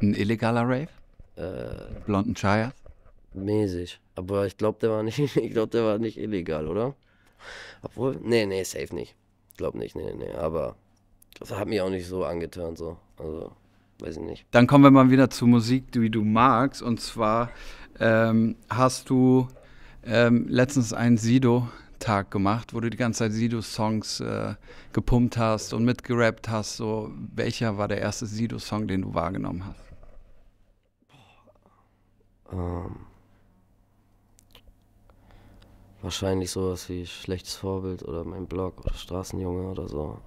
Ein illegaler Rave? Äh, Blonden Chaya? Mäßig. Aber ich glaube, der war nicht, ich glaube, der war nicht illegal, oder? Obwohl, nee, nee, safe nicht. Ich glaube nicht, nee, nee, aber das hat mich auch nicht so angetan, so. Also, weiß ich nicht. Dann kommen wir mal wieder zu Musik, die du magst. Und zwar ähm, hast du ähm, letztens einen Sido-Tag gemacht, wo du die ganze Zeit Sido-Songs äh, gepumpt hast und mitgerappt hast. So, welcher war der erste Sido-Song, den du wahrgenommen hast? Ähm Wahrscheinlich sowas wie Schlechtes Vorbild oder mein Blog oder Straßenjunge oder so.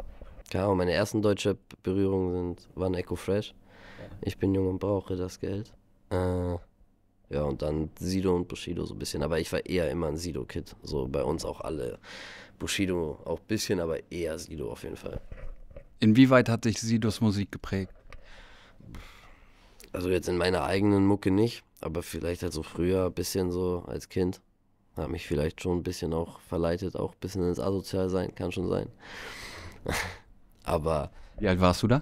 Keine Ahnung, meine ersten deutsche Berührungen sind, waren Echo Fresh. Ich bin jung und brauche das Geld. Äh, ja, und dann Sido und Bushido so ein bisschen. Aber ich war eher immer ein Sido-Kid. So bei uns auch alle. Bushido auch ein bisschen, aber eher Sido auf jeden Fall. Inwieweit hat sich Sidos Musik geprägt? Also jetzt in meiner eigenen Mucke nicht, aber vielleicht halt so früher ein bisschen so als Kind. Hat mich vielleicht schon ein bisschen auch verleitet, auch ein bisschen ins Asozial sein, kann schon sein. aber. Wie alt warst du da?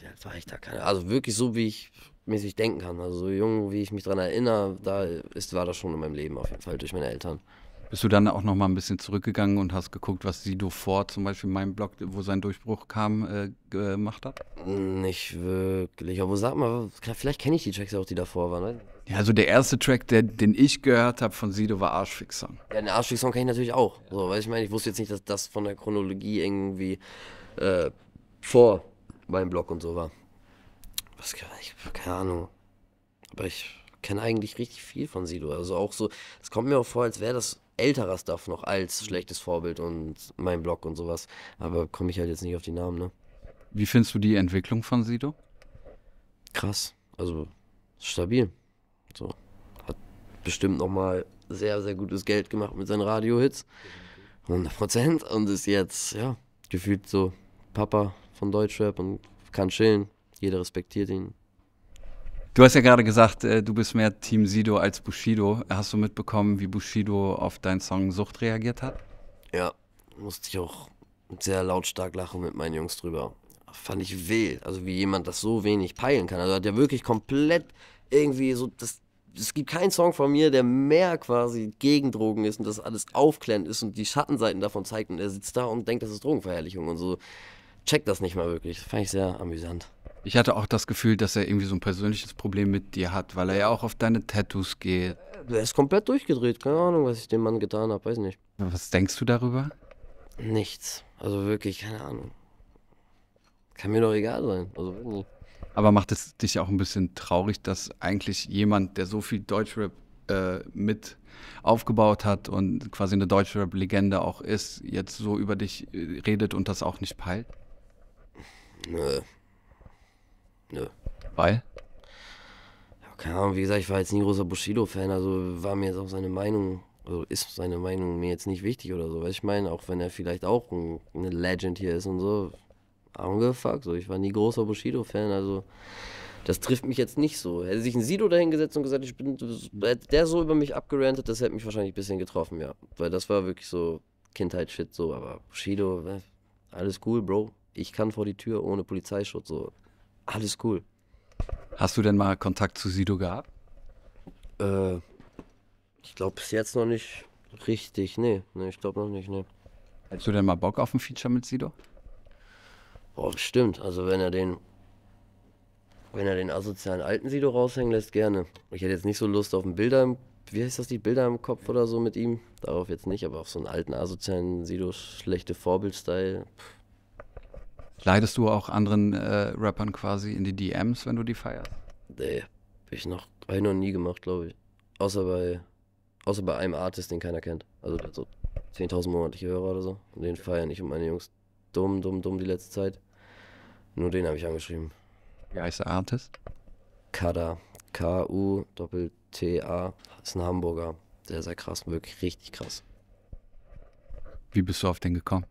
Wie alt war ich da? Keine Also wirklich so, wie ich mäßig denken kann. Also so jung, wie ich mich daran erinnere, da ist, war das schon in meinem Leben auf jeden Fall durch meine Eltern. Bist du dann auch noch mal ein bisschen zurückgegangen und hast geguckt, was Sido vor zum Beispiel in meinem Blog, wo sein Durchbruch kam, äh, gemacht hat? Nicht wirklich. Aber sag mal, vielleicht kenne ich die Tracks auch, die davor waren. Ne? Ja, also der erste Track, der, den ich gehört habe von Sido, war Arschfix-Song. Ja, den Arschfix-Song kenne ich natürlich auch. So, weil ich meine, ich wusste jetzt nicht, dass das von der Chronologie irgendwie äh, vor meinem Blog und so war. Was, ich, keine Ahnung. Aber ich kenne eigentlich richtig viel von Sido. Also auch so, es kommt mir auch vor, als wäre das älterer Stuff noch als schlechtes Vorbild und mein Blog und sowas. Aber komme ich halt jetzt nicht auf die Namen, ne? Wie findest du die Entwicklung von Sido? Krass. Also stabil. So. Hat bestimmt nochmal sehr, sehr gutes Geld gemacht mit seinen Radio-Hits. 100 Prozent. Und ist jetzt, ja, gefühlt so Papa von Deutschrap und kann chillen. Jeder respektiert ihn. Du hast ja gerade gesagt, äh, du bist mehr Team Sido als Bushido. Hast du mitbekommen, wie Bushido auf deinen Song Sucht reagiert hat? Ja, musste ich auch sehr lautstark lachen mit meinen Jungs drüber. Fand ich wild, also wie jemand das so wenig peilen kann. Also hat er wirklich komplett irgendwie so, das, es gibt keinen Song von mir, der mehr quasi gegen Drogen ist und das alles aufklärend ist und die Schattenseiten davon zeigt und er sitzt da und denkt, das ist Drogenverherrlichung und so. Checkt das nicht mal wirklich. Das fand ich sehr amüsant. Ich hatte auch das Gefühl, dass er irgendwie so ein persönliches Problem mit dir hat, weil er ja auch auf deine Tattoos geht. Er ist komplett durchgedreht. Keine Ahnung, was ich dem Mann getan habe. Weiß nicht. Was denkst du darüber? Nichts. Also wirklich, keine Ahnung. Kann mir doch egal sein. Also. Aber macht es dich auch ein bisschen traurig, dass eigentlich jemand, der so viel Deutschrap äh, mit aufgebaut hat und quasi eine Deutschrap-Legende auch ist, jetzt so über dich äh, redet und das auch nicht peilt? Nö, Nö. Weil? Ja, keine Ahnung, wie gesagt, ich war jetzt nie großer Bushido-Fan, also war mir jetzt auch seine Meinung, also ist seine Meinung mir jetzt nicht wichtig oder so, weil ich meine, auch wenn er vielleicht auch ein, eine Legend hier ist und so, angefuckt, so, ich war nie großer Bushido-Fan, also das trifft mich jetzt nicht so. Hätte sich ein Sido dahingesetzt und gesagt, ich bin, der so über mich abgerantet, das hätte mich wahrscheinlich ein bisschen getroffen, ja, weil das war wirklich so Kindheitsshit so, aber Bushido, ne, alles cool, Bro, ich kann vor die Tür ohne Polizeischutz, so, alles cool. Hast du denn mal Kontakt zu Sido gehabt? Äh, ich glaube bis jetzt noch nicht richtig. Nee, nee ich glaube noch nicht, nee. Hättest du denn mal Bock auf ein Feature mit Sido? Boah, bestimmt. Also wenn er den wenn er den asozialen alten Sido raushängen lässt, gerne. Ich hätte jetzt nicht so Lust auf ein Bilder im, wie heißt das, die Bilder im Kopf oder so mit ihm. Darauf jetzt nicht, aber auf so einen alten asozialen Sido schlechte Vorbildstyle. Leidest du auch anderen äh, Rappern quasi in die DMs, wenn du die feierst? Nee, hab ich noch, hab ich noch nie gemacht, glaube ich. Außer bei, außer bei einem Artist, den keiner kennt. Also so 10.000 monatliche Hörer oder so. Und den feiern ich und meine Jungs dumm, dumm, dumm die letzte Zeit. Nur den habe ich angeschrieben. Wie heißt der Artist? Kada. K-U-T-A. Ist ein Hamburger. Sehr, sehr krass. Wirklich richtig krass. Wie bist du auf den gekommen?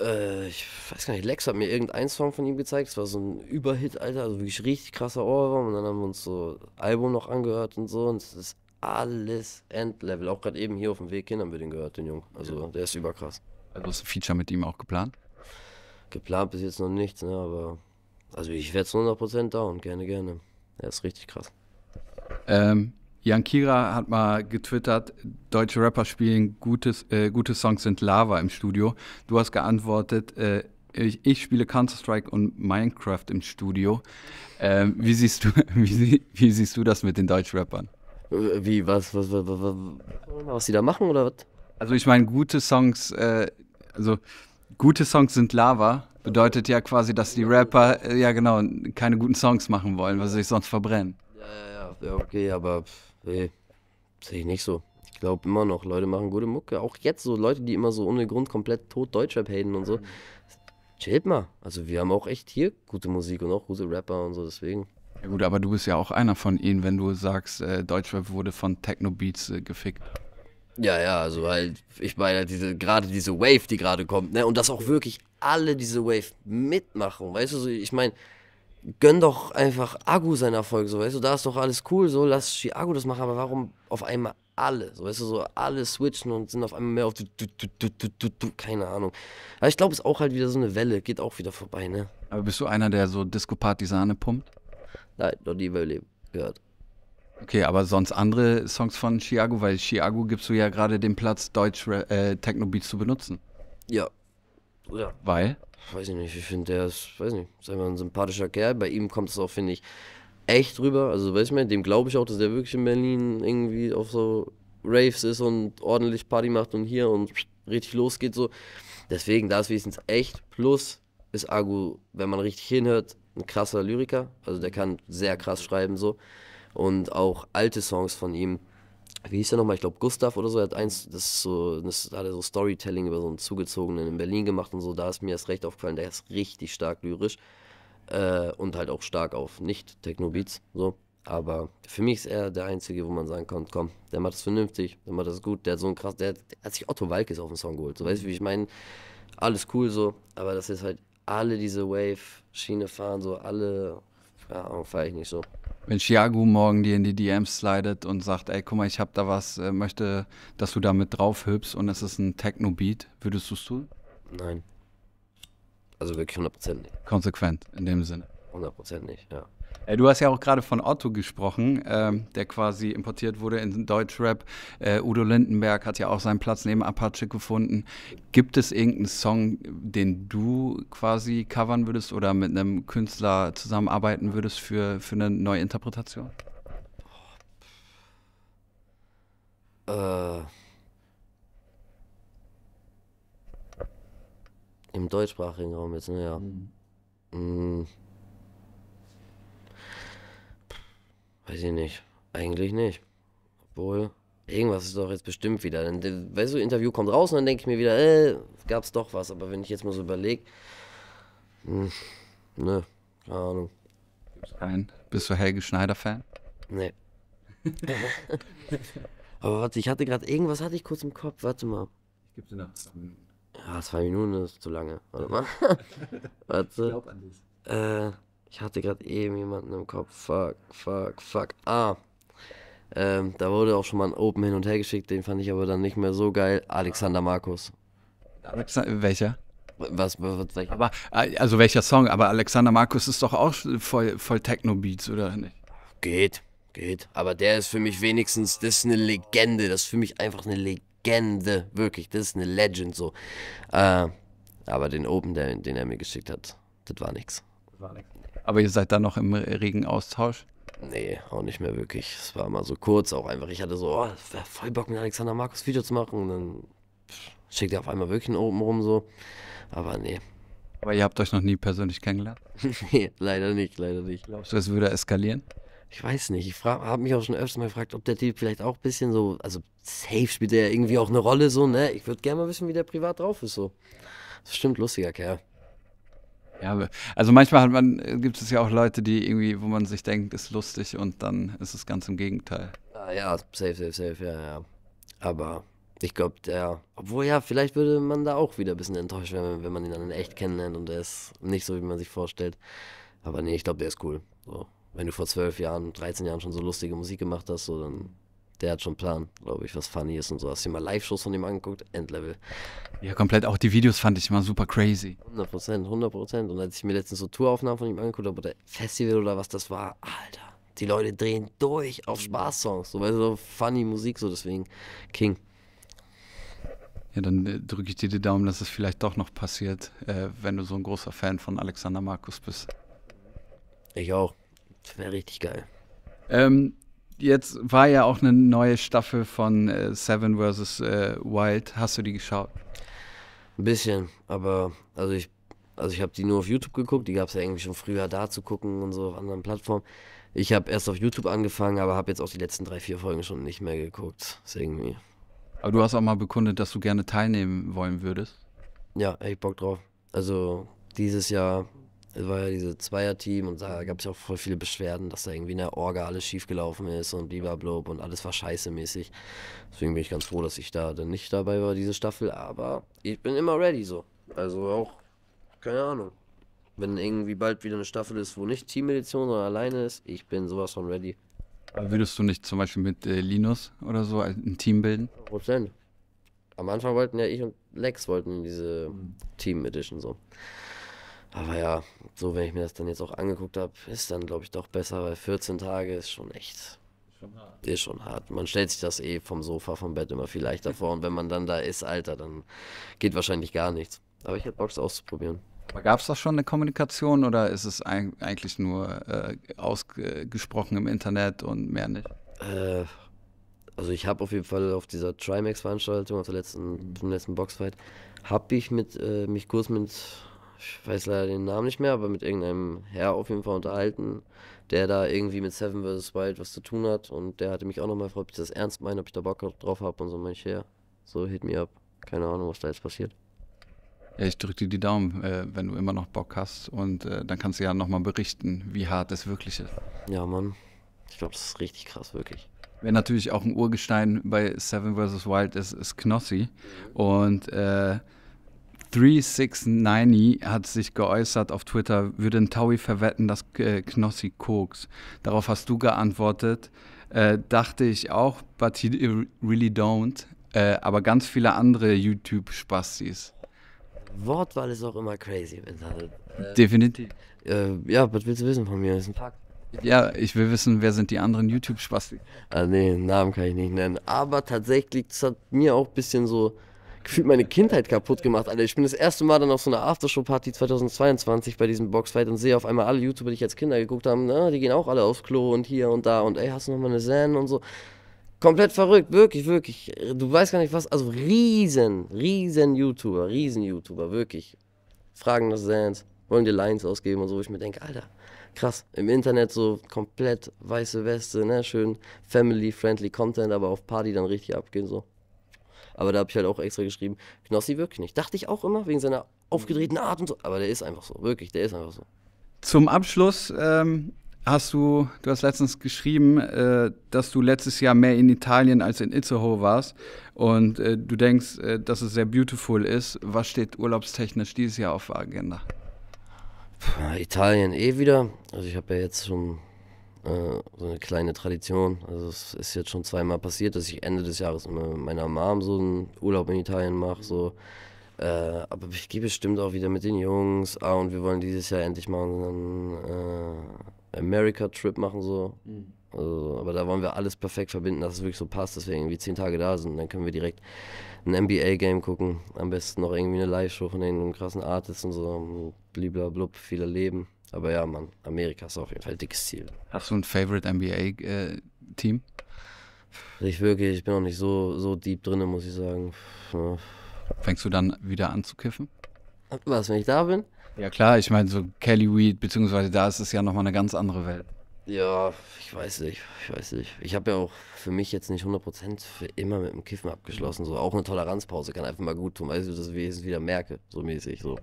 Äh, ich weiß gar nicht, Lex hat mir irgendeinen Song von ihm gezeigt. Es war so ein Überhit, Alter, also wirklich richtig krasser Ohrwurm. Und dann haben wir uns so Album noch angehört und so. Und es ist alles Endlevel. Auch gerade eben hier auf dem Weg hin haben wir den gehört, den Jungen. Also der ist überkrass. Also ist ein Feature mit ihm auch geplant? Geplant bis jetzt noch nichts, ne, aber also ich werde zu 100% down, gerne, gerne. Er ist richtig krass. Ähm, Jan Kira hat mal getwittert, deutsche Rapper spielen gutes, äh, gute Songs sind Lava im Studio. Du hast geantwortet, äh, ich, ich, spiele Counter-Strike und Minecraft im Studio. Ähm, wie, siehst du, wie, wie, siehst du das mit den Deutschrappern? Wie, was, was, was, was, was sie da machen oder was? Also ich meine, gute Songs, äh, also gute Songs sind Lava, bedeutet ja quasi, dass die Rapper, äh, ja genau, keine guten Songs machen wollen, weil sie sich sonst verbrennen. Ja, ja, ja, okay, aber Nee, sehe ich nicht so. Ich glaube immer noch, Leute machen gute Mucke. Auch jetzt so Leute, die immer so ohne Grund komplett tot Deutschrap haten und so. Chillt mal. Also wir haben auch echt hier gute Musik und auch gute Rapper und so, deswegen. Ja gut, aber du bist ja auch einer von ihnen, wenn du sagst, äh, Deutschrap wurde von Techno-Beats äh, gefickt. Ja, ja, also halt, ich meine, diese, gerade diese Wave, die gerade kommt, ne, und dass auch wirklich alle diese Wave mitmachen, weißt du, so, ich meine, gönn doch einfach Agu seinen Erfolg, so, weißt du, da ist doch alles cool, so, lass Chiago das machen, aber warum auf einmal alle, so, weißt du, so alle switchen und sind auf einmal mehr auf du, du, du, du, du, du, du, keine Ahnung. Aber ich glaube, es ist auch halt wieder so eine Welle, geht auch wieder vorbei, ne? Aber bist du einer, der so Disco-Party-Sahne pumpt? Nein, noch nie Leben gehört. Okay, aber sonst andere Songs von Chiago, weil Chiago gibst du ja gerade den Platz, Deutsch äh, Techno-Beats zu benutzen. Ja. Ja. Weil? Weiß ich nicht, ich finde, der ist, weiß nicht, ist einfach ein sympathischer Kerl. Bei ihm kommt es auch, finde ich, echt rüber. Also, weiß ich mal, dem glaube ich auch, dass der wirklich in Berlin irgendwie auf so Raves ist und ordentlich Party macht und hier und richtig losgeht so. Deswegen, da ist wenigstens echt. Plus ist Agu, wenn man richtig hinhört, ein krasser Lyriker. Also der kann sehr krass schreiben so. Und auch alte Songs von ihm. Wie hieß der nochmal? Ich glaube Gustav oder so. Er hat eins, das ist so, das hat er so Storytelling über so einen Zugezogenen in Berlin gemacht und so. Da ist mir erst recht aufgefallen, der ist richtig stark lyrisch. Äh, und halt auch stark auf Nicht-Techno-Beats. So. Aber für mich ist er der Einzige, wo man sagen kann, komm, der macht das vernünftig, der macht das gut, der hat so ein krass, der, der hat sich Otto Walkes auf den Song geholt. So, weißt du, wie ich meine? Alles cool so, aber das ist halt alle diese Wave-Schiene fahren, so alle, ja, fahre ich nicht so. Wenn Chiago morgen dir in die DMs slidet und sagt, ey, guck mal, ich hab da was, äh, möchte, dass du da mit drauf hüpfst und es ist ein Techno-Beat, würdest du es tun? Nein. Also wirklich 100% nicht. Konsequent, in dem Sinne. 100% nicht, ja. Äh, du hast ja auch gerade von Otto gesprochen, ähm, der quasi importiert wurde in Deutschrap. Äh, Udo Lindenberg hat ja auch seinen Platz neben Apache gefunden. Gibt es irgendeinen Song, den du quasi covern würdest oder mit einem Künstler zusammenarbeiten würdest für, für eine neue Interpretation? Äh, Im deutschsprachigen Raum jetzt, ne, ja. Mm. Weiß ich nicht. Eigentlich nicht. Obwohl, irgendwas ist doch jetzt bestimmt wieder. Dann, äh, weißt du, Interview kommt raus und dann denke ich mir wieder, äh, gab's doch was. Aber wenn ich jetzt mal so überlege, ne, keine Ahnung. Kein. Bist du Helge Schneider-Fan? Nee. Aber warte, ich hatte gerade irgendwas hatte ich kurz im Kopf. Warte mal. Ich gebe dir noch. Ja, zwei Minuten ist zu lange. Warte mal. Warte. an dich. Äh, ich hatte gerade eben jemanden im Kopf. Fuck, fuck, fuck. Ah. Ähm, da wurde auch schon mal ein Open hin und her geschickt, den fand ich aber dann nicht mehr so geil. Alexander Markus. Welcher? Was, was, welcher? Aber, äh, also welcher Song? Aber Alexander Markus ist doch auch voll, voll Techno-Beats, oder nicht? Geht, geht. Aber der ist für mich wenigstens, das ist eine Legende. Das ist für mich einfach eine Legende. Wirklich, das ist eine Legend so. Äh, aber den Open, der, den er mir geschickt hat, das war nix. Aber ihr seid da noch im regen Austausch? Nee, auch nicht mehr wirklich. Es war mal so kurz auch einfach. Ich hatte so, oh, es wäre voll Bock mit Alexander Markus Video zu machen. Und dann schickt er auf einmal wirklich einen Open rum so. Aber nee. Aber ihr habt euch noch nie persönlich kennengelernt? nee, leider nicht, leider nicht. Glaubst du, es würde eskalieren? Ich weiß nicht. Ich habe mich auch schon öfters mal gefragt, ob der Typ vielleicht auch ein bisschen so, also safe spielt er irgendwie auch eine Rolle so, ne? Ich würde gerne mal wissen, wie der privat drauf ist so. Das ist bestimmt lustiger Kerl. Ja, also manchmal man, äh, gibt es ja auch Leute, die irgendwie, wo man sich denkt, ist lustig und dann ist es ganz im Gegenteil. Ah, ja, safe, safe, safe, ja, ja. Aber ich glaube, der, obwohl ja, vielleicht würde man da auch wieder ein bisschen enttäuscht werden, wenn man ihn dann in echt kennenlernt und er ist nicht so, wie man sich vorstellt. Aber nee, ich glaube, der ist cool. So, wenn du vor zwölf Jahren, 13 Jahren schon so lustige Musik gemacht hast, so dann, der hat schon einen Plan, glaube ich, was funny ist und so. Hast du dir mal Live-Shows von ihm angeguckt? Endlevel. Ja, komplett. Auch die Videos fand ich immer super crazy. 100 Prozent, 100 Prozent. Und als ich mir letztens so Touraufnahmen von ihm angeguckt habe, oder Festival oder was das war, Alter, die Leute drehen durch auf Spaßsongs, so, weil so funny Musik, so deswegen King. Ja, dann äh, drücke ich dir die Daumen, dass es vielleicht doch noch passiert, äh, wenn du so ein großer Fan von Alexander Markus bist. Ich auch. Das wäre richtig geil. Ähm, jetzt war ja auch eine neue Staffel von äh, Seven vs. Äh, Wild. Hast du die geschaut? Ein bisschen, aber also ich, also ich habe die nur auf YouTube geguckt, die gab es ja irgendwie schon früher da zu gucken und so auf anderen Plattformen. Ich habe erst auf YouTube angefangen, aber habe jetzt auch die letzten drei, vier Folgen schon nicht mehr geguckt. Ist irgendwie, Aber du hast auch mal bekundet, dass du gerne teilnehmen wollen würdest. ja, echt Bock drauf. Also dieses Jahr es war ja diese Zweierteam und da gab es ja auch voll viele Beschwerden, dass da irgendwie in der Orga alles schiefgelaufen ist und blablabla und alles war scheiße mäßig. Deswegen bin ich ganz froh, dass ich da dann nicht dabei war, diese Staffel, aber ich bin immer ready so. Also auch, keine Ahnung. Wenn irgendwie bald wieder eine Staffel ist, wo nicht Team-Edition, sondern alleine ist, ich bin sowas von ready. Aber würdest du nicht zum Beispiel mit äh, Linus oder so ein Team bilden? Prozent. Am Anfang wollten ja ich und Lex wollten diese Team Edition so. Aber ja, so wenn ich mir das dann jetzt auch angeguckt habe, ist dann glaube ich doch besser, weil 14 Tage ist schon echt. Ist schon hart. Man stellt sich das eh vom Sofa, vom Bett immer viel leichter vor. Und wenn man dann da ist, Alter, dann geht wahrscheinlich gar nichts. Aber ich hätte Bock, es auszuprobieren. Gab es da schon eine Kommunikation oder ist es eig- eigentlich nur äh, ausgesprochen im Internet und mehr nicht? Äh, also ich habe auf jeden Fall auf dieser Trimax-Veranstaltung, auf der letzten, zum letzten Boxfight, habe ich mit, äh, mich kurz mit, ich weiß leider den Namen nicht mehr, aber mit irgendeinem Herr auf jeden Fall unterhalten, der da irgendwie mit Seven vs. Wild was zu tun hat und der hatte mich auch nochmal gefragt, ob ich das ernst meine, ob ich da Bock drauf habe und so, mein ich, ja, so hit me up. Keine Ahnung, was da jetzt passiert. Ja, ich drücke dir die Daumen, äh, wenn du immer noch Bock hast und äh, dann kannst du ja nochmal berichten, wie hart es wirklich ist. Ja, Mann. Ich glaube, das ist richtig krass, wirklich. Wer natürlich auch ein Urgestein bei Seven vs. Wild ist, ist Knossi. Und äh, 3690 hat sich geäußert auf Twitter, würde ein Taui verwetten, dass äh, Knossi koks. Darauf hast du geantwortet. Äh, dachte ich auch, but he really don't. Äh, aber ganz viele andere YouTube-Spastis. Wortwahl ist auch immer crazy. wenn da- Äh, Definitiv. äh, ja, was willst du wissen von mir? Das ist ein Fakt. Ja, ich will wissen, wer sind die anderen YouTube-Spastis? Ah, nee, Namen kann ich nicht nennen. Aber tatsächlich, das hat mir auch ein bisschen so gefühlt meine Kindheit kaputt gemacht. Alter, ich bin das erste Mal dann auf so einer Aftershow-Party 2022 bei diesem Boxfight und sehe auf einmal alle YouTuber, die ich als Kinder geguckt habe, na, die gehen auch alle aufs Klo und hier und da und ey, hast du noch mal eine Zen und so. Komplett verrückt, wirklich, wirklich. Du weißt gar nicht was, also riesen, riesen YouTuber, riesen YouTuber, wirklich. Fragen nach Zans, wollen dir Lines ausgeben und so, wo ich mir denke, Alter, krass. Im Internet so komplett weiße Weste, ne, schön family-friendly Content, aber auf Party dann richtig abgehen, so. Aber da habe ich halt auch extra geschrieben, Knossi wirklich nicht. Dachte ich auch immer, wegen seiner aufgedrehten Art und so. Aber der ist einfach so, wirklich, der ist einfach so. Zum Abschluss ähm, hast du, du hast letztens geschrieben, äh, dass du letztes Jahr mehr in Italien als in Itzehoe warst und äh, du denkst, äh, dass es sehr beautiful ist. Was steht urlaubstechnisch dieses Jahr auf der Agenda? Ja, Italien eh wieder. Also ich habe ja jetzt schon äh, so eine kleine Tradition. Also es ist jetzt schon zweimal passiert, dass ich Ende des Jahres mit meiner Mom so einen Urlaub in Italien mache. So. Äh, aber ich gehe bestimmt auch wieder mit den Jungs. Ah, und wir wollen dieses Jahr endlich mal unseren äh, America-Trip machen. So. Also, aber da wollen wir alles perfekt verbinden, dass es wirklich so passt, dass wir irgendwie zehn Tage da sind. Dann können wir direkt ein NBA-Game gucken. Am besten noch irgendwie eine Live-Show von irgendeinem krassen Artist und so. Bliblablub, viel erleben. Aber ja, Mann, Amerika ist auf jeden Fall ein dickes Ziel. Hast du ein Favorite NBA-Team? Ich wirklich, ich bin auch nicht so, so deep drin, muss ich sagen. Ja. Fängst du dann wieder an zu kiffen? Was, wenn ich da bin? Ja klar, ich meine so Kelly Weed, beziehungsweise da ist es ja nochmal eine ganz andere Welt. Ja, ich weiß nicht, ich weiß nicht. Ich habe ja auch für mich jetzt nicht 100% für immer mit dem Kiffen abgeschlossen. So auch eine Toleranzpause kann einfach mal gut tun, dass ich es wieder merke, so mäßig so.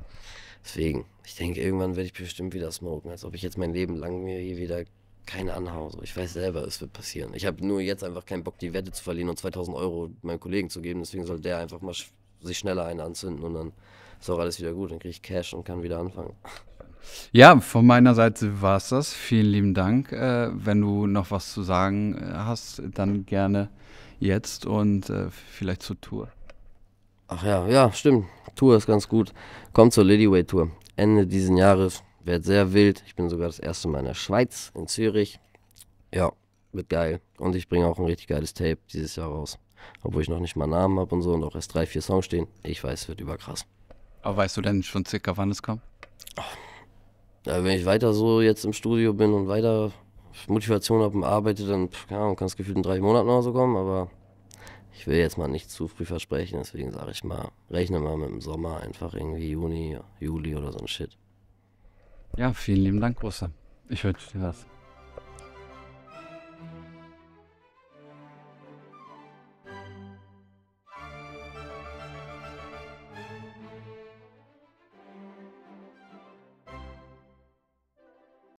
Deswegen, ich denke, irgendwann werde ich bestimmt wieder smoken, als ob ich jetzt mein Leben lang mir hier wieder keine anhau. So. Ich weiß selber, es wird passieren. Ich habe nur jetzt einfach keinen Bock, die Wette zu verlieren und 2000 Euro meinem Kollegen zu geben. Deswegen soll der einfach mal sich schneller einen anzünden und dann ist auch alles wieder gut. Dann kriege ich Cash und kann wieder anfangen. Ja, von meiner Seite war es das. Vielen lieben Dank. Äh, wenn du noch was zu sagen äh, hast, dann gerne jetzt und äh, vielleicht zur Tour. Ach ja, ja, stimmt. Tour ist ganz gut. Kommt zur Lidyway Tour. Ende diesen Jahres. Wird sehr wild. Ich bin sogar das erste Mal in der Schweiz, in Zürich. Ja, wird geil. Und ich bringe auch ein richtig geiles Tape dieses Jahr raus. Obwohl ich noch nicht mal Namen habe und so und auch erst drei, vier Songs stehen. Ich weiß, es wird überkrass. Aber weißt du denn schon circa, wann es kommt? Ja, wenn ich weiter so jetzt im Studio bin und weiter Motivation habe und arbeite, dann Ahnung, kann es gefühlt in drei Monaten oder so kommen, aber ich will jetzt mal nicht zu früh versprechen, deswegen sage ich mal, rechne mal mit dem Sommer einfach irgendwie Juni, Juli oder so ein Shit. Ja, vielen lieben Dank, Großer. Ich wünsche dir was.